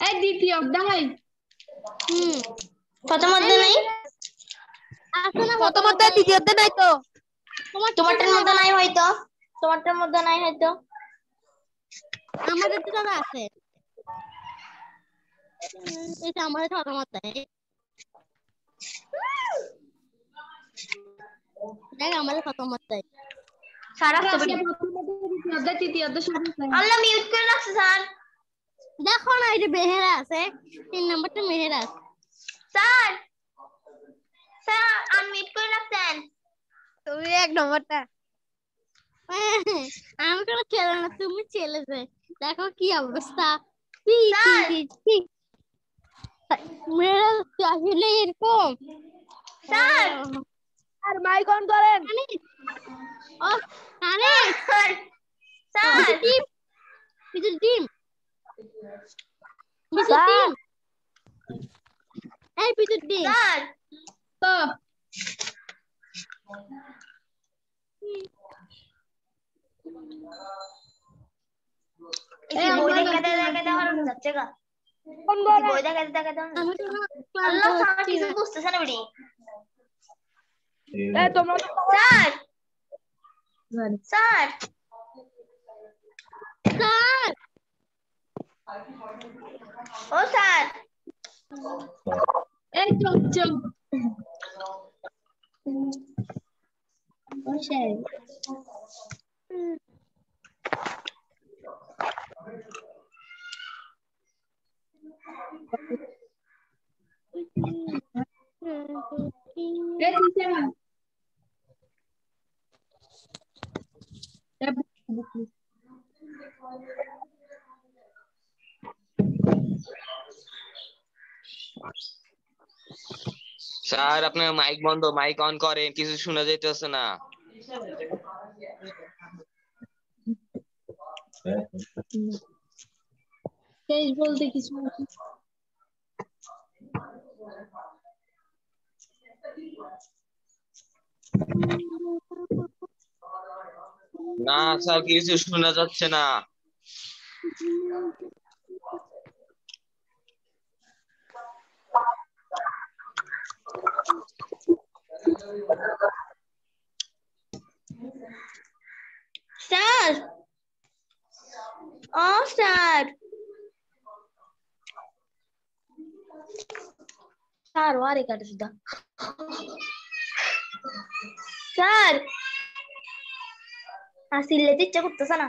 এই দ্বিতীয় অধ্যায় হুম প্রথম অধ্যায় নাই? আছে না প্রথম অধ্যায় দ্বিতীয় অধ্যায় নাই তো? তোমার তোমারটার মধ্যে নাই হয়তো। তোমারটার মধ্যে নাই হয়তো। আমাদের তো দাদা আছে। এটা আমাদের প্রথম অধ্যায়। দেখ আমাদের প্রথম অধ্যায়। সারা প্রথম অধ্যায় দ্বিতীয় অধ্যায় তৃতীয় অধ্যায় আছে। আল্লাহ মিউট করে রাখছে স্যার। দেখো না এই যে মেহেরা আছে তিন নম্বরটা মেহেরা আছে স্যার স্যার আনমিউট করে রাখছেন তুমি এক নম্বরটা আমি কোনো ছেলে না তুমি ছেলে যে দেখো কি অবস্থা P, P, sir. P, P. মেয়েরা আসলে এরকম স্যার আর মাইক অন করেন ও কানে স্যার স্যার ডিম ডিম পিছু স্যার। ডিম এই পিছু ডিম স্যার তো এই বই দেখাতে দেখাতে আমার যাচ্ছে গা কোন এই ঘরে বই দেখাতে দেখাতে আমার আমি তো ক্লান্ত আল্লাহ স্যার হচ্ছি কিছু না। বুঝতেছে স্যার আপনার মাইক বন্ধ মাইক অন করেন কিছু শোনা যাইতেছে না। শেষ বলতে কিছু না স্যার কিছু শোনা যাচ্ছে না স্যার ও স্যার স্যার ওয়ারে কাটে সুদ্ধা স্যার আসিল্লে ইচ্ছা করতেছে না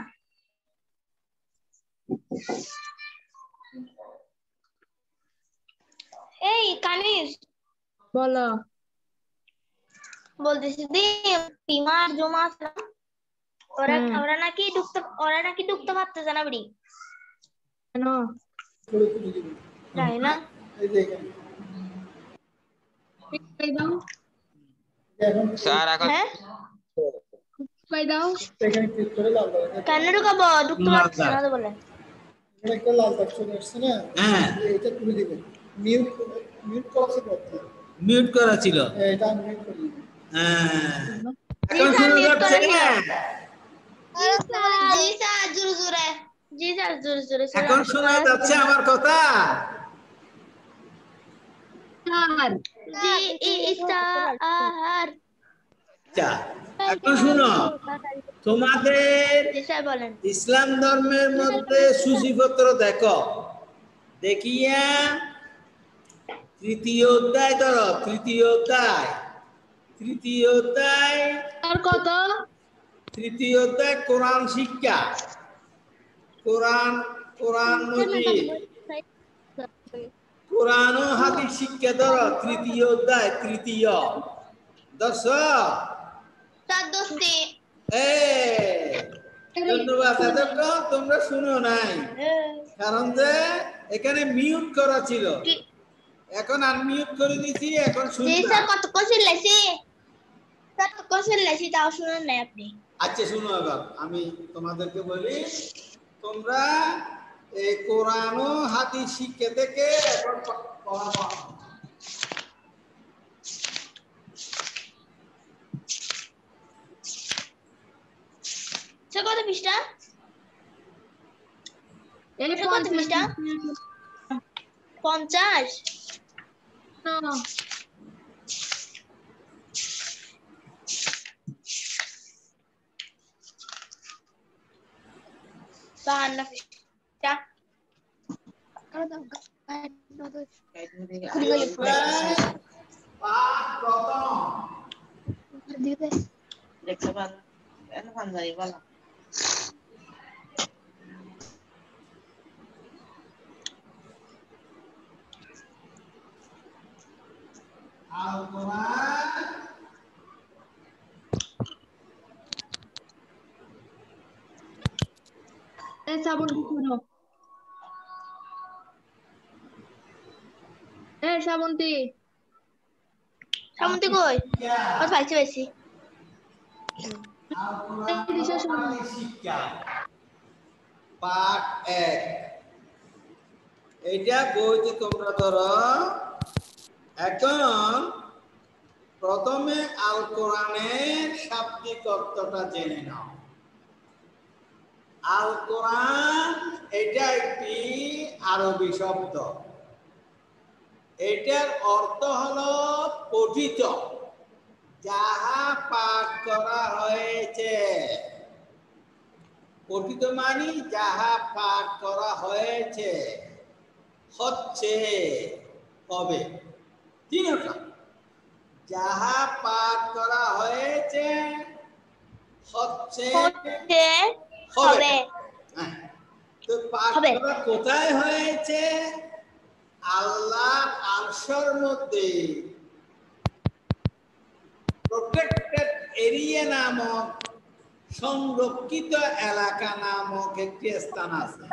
এই কানিস বলো বলতেছি দি পিমার জমা আছে ওরা। ওরা নাকি ঢুকতে ওরা নাকি ঢুকতে পারতেছে না বিড়ি। কেন? তাই না? স্যার এখন হ্যাঁ? দাও? কেন ঢুকাবো? ঢুকতে পারতেছে না তো বলে। একটা লাল দাগ আসছে না? হ্যাঁ। এটা তুলে দিবেন মিউট মিউট করা আছে মিউট করা ছিল। এটা মিউট করে হ্যাঁ। এখন শুরু করছে এখন শোনা যাচ্ছে আমার কথা? আচ্ছা এখন শুনো। তোমাদের ইসলাম ধর্মের মধ্যে সূচিপত্র দেখো। দেখিয়া তৃতীয় অধ্যায় ধরো তৃতীয় অধ্যায় তৃতীয় অধ্যায়। আর কত? তৃতীয় অধ্যায় কোরআন শিক্ষা। কোরআন কোরআন কোরআন ও হাদিস শিক্ষা ধরো তৃতীয় অধ্যায় তৃতীয়। দর্শক এই, ধন্যবাদ এতক্ষণ তোমরা শুনো নাই। কারণ যে এখানে মিউট করা ছিল। এখন আনমিউট করে দিয়েছি এখন স্যার কত কোশ্চেন লেছি স্যার কোশ্চেন তাও শুনেন নাই আপনি। আচ্ছা শুনো এবার। আমি তোমাদেরকে বলি তোমরা এই কোরআন ও হাদিস শিক্ষা থেকে এখন প- পড়া পাও। স্যার কত পৃষ্ঠা কত পৃষ্ঠা? পঞ্চাশ না বাহান্ন পৃষ্ঠা পাঠ প্রথম দেখতে পারো এত আল কোরআন এ শ্রাবন্তী শ্রাবন্তী কই ও পাইছি পাইছি এক এটা বইতে তোমরা ধরো এখন প্রথমে আল কোরআনের শাব্দিক অর্থটা জেনে নাও আল কোরআন এটা একটি আরবি শব্দ। এটার অর্থ হলো পঠিত, যাহা পাঠ করা হয়েছে। পঠিত মানি যাহা পাঠ করা হয়েছে, হচ্ছে হবে তিনটা যাহা পাঠ করা হয়েছে হচ্ছে হবে। তো কোথায় হয়েছে? আল্লাহ আরশের মধ্যে। প্রোটেক্টেড এরিয়া নামক সংরক্ষিত এলাকা নামক একটি স্থান আছে।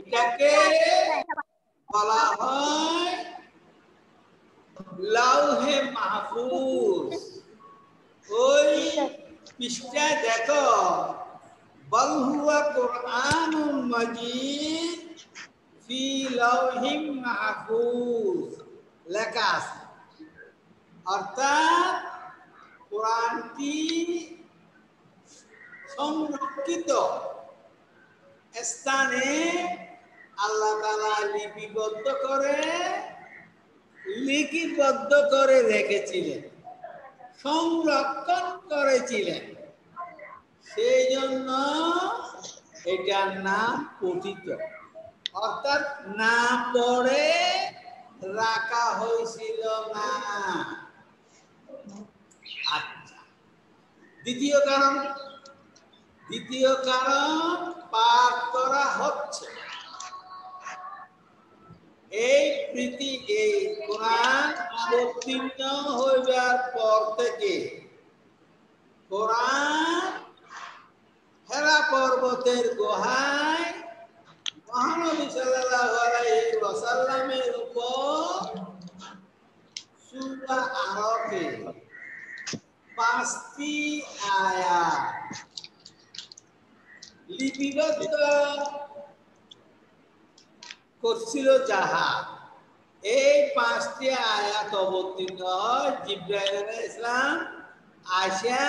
এটাকে বলা হয় লাউহে মাহফুজ। ওই পৃষ্ঠায় দেখো, বল হুয়া কোরআনুম মাজিদ ফি লাউহিম মাহফুজ, লেখা আছে। অর্থাৎ কোরআনটি সংরক্ষিত স্থানে আল্লাহ তালা লিপিবদ্ধ করে লিপিবদ্ধ করে রেখেছিলেন। সংরক্ষণ করেছিলেন। সেই জন্য এটার নাম পঠিত অর্থাৎ না পড়ে, রাখা হয়েছিল না। আচ্ছা। দ্বিতীয় কারণ? দ্বিতীয় কারণ পাঠ করা হচ্ছে। প্রীতি এই কোরআন অবতীর্ণ হইবার পর থেকে কোরআন হেরা পর্বতের গুহায় মহানবী সাল্লাল্লাহু আলাইহি ওয়াসাল্লামের উপর সূরা আরফে পাঁচটি আয়াত লিপিবদ্ধ করছিল যাহা এই পাঁচটি আয়াত অবতীর্ণ হয় জিব্রাইল ইসলাম আসিয়া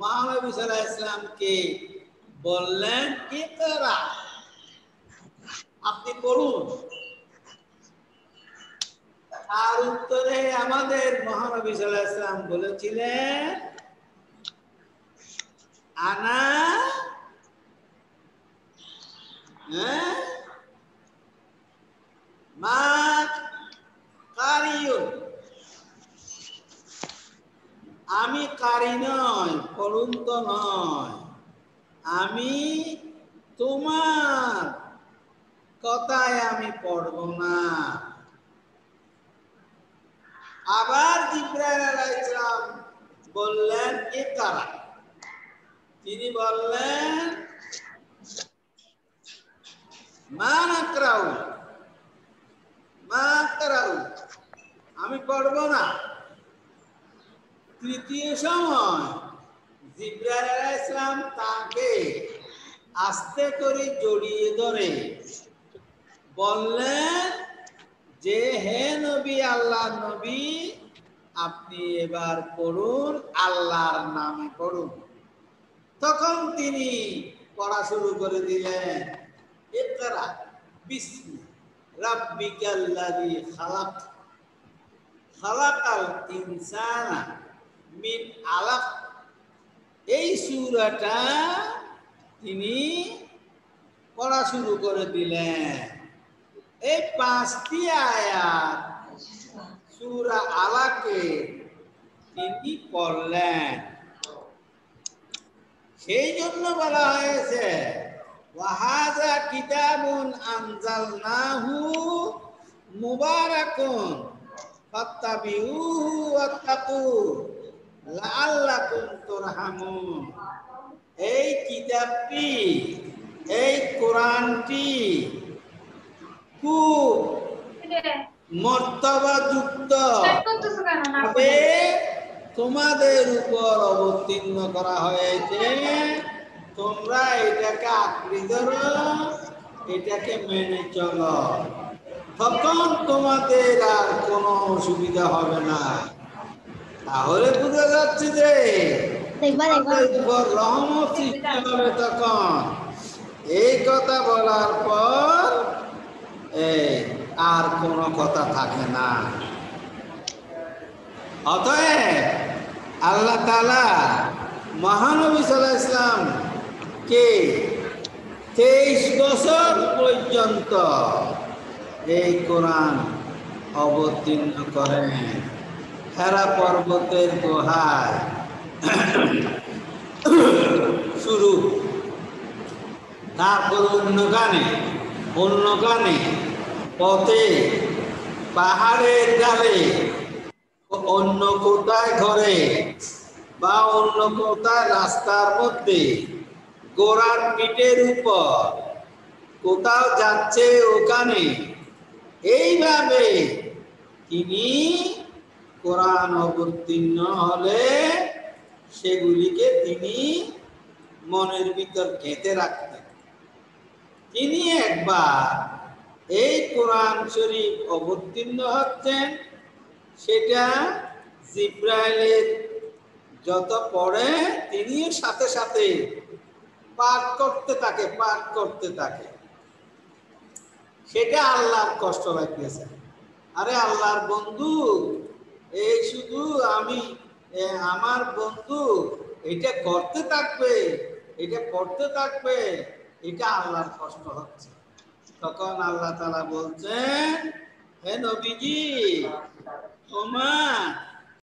মহানবী আলাইহি ইসলামকে বললেন কি করা আপনি পড়ুন। আর উত্তরে আমাদের মহানবী আলাইহি ইসলাম বলেছিলেন, আনা হ্যাঁ মা আমি কারি নয় পড়ুন নয় আমি তোমার কথায় আমি পড়ব না। আবার আলাইহিস বললেন এ কারা? তিনি বললেন, মা নাকরাউ মা নাকরাউ। আমি পড়ব না। তৃতীয় সময়, জিব্রাইল আলাইহিস সালাম তাকে আস্তে করে জড়িয়ে ধরে। বললেন যে হে নবী, আল্লাহ নবী, আপনি এবার পড়ুন, আল্লাহর নামে পড়ুন। তখন তিনি পড়া শুরু করে দিলেন, ইকরা বিসমি রাব্বিকাল্লাযী খালাক। খালাকাল ইনসানা মিন আলাক এই সুরাটা তিনি পড়া শুরু করে দিলেন। এই পাঁচটি আয়াত সূরা আলাকে তিনি পড়লেন। সেই জন্য বলা হয়েছে ওয়াহাজা কিতাবুন আনজালনাহু মুবারাকুন। ফাত্তাবিউহু ওয়াত্তাকু লাআল্লাকুম তুরহামুন। এই কিতাবটি, এই কোরআনটি খুব মর্তবাযুক্ত ভাবে তোমাদের উপর অবতীর্ণ করা হয়েছে, তোমরা এটাকে আঁকড়ে ধরো এটাকে মেনে চলো। তখন তোমাদের আর কোনো অসুবিধা হবে না। তাহলে বোঝা যাচ্ছে যে রহমত সৃষ্টি হবে তখন। এই কথা বলার পর আর কোনো কথা থাকে না। অতএব আল্লাহ তালা মহানবী সাল্লাহ ইসলাম কে? তেইশ বছর পর্যন্ত এই কোরআন অবতীর্ণ করেন হেরা পর্বতের গুহায় শুরু। তারপর অন্য গানে অন্য গানে পথে, পাহাড়ের ডালে, অন্য কোথায় ঘরে বা অন্য কোথায় রাস্তার মধ্যে গোড়ার পিঠের উপর কোথাও যাচ্ছে ওখানে এইভাবে তিনি কোরআন অবতীর্ণ হলে সেগুলিকে তিনি মনের ভিতর গেঁথে রাখতেন। তিনি একবার এই কোরআন শরীফ অবতীর্ণ হচ্ছেন, সেটা জিব্রাইলের যত পড়ে তিনিও সাথে সাথে পাঠ করতে থাকে, পাঠ করতে থাকে। সেটা আল্লাহর কষ্ট লাগতেছে আরে আল্লাহর বন্ধু, এই শুধু আমি আমার বন্ধু, এটা করতে থাকবে, এটা করতে থাকবে, এটা আল্লাহর কষ্ট হচ্ছে। তখন আল্লাহ তালা বলছেন, হে নবীজি, তোমার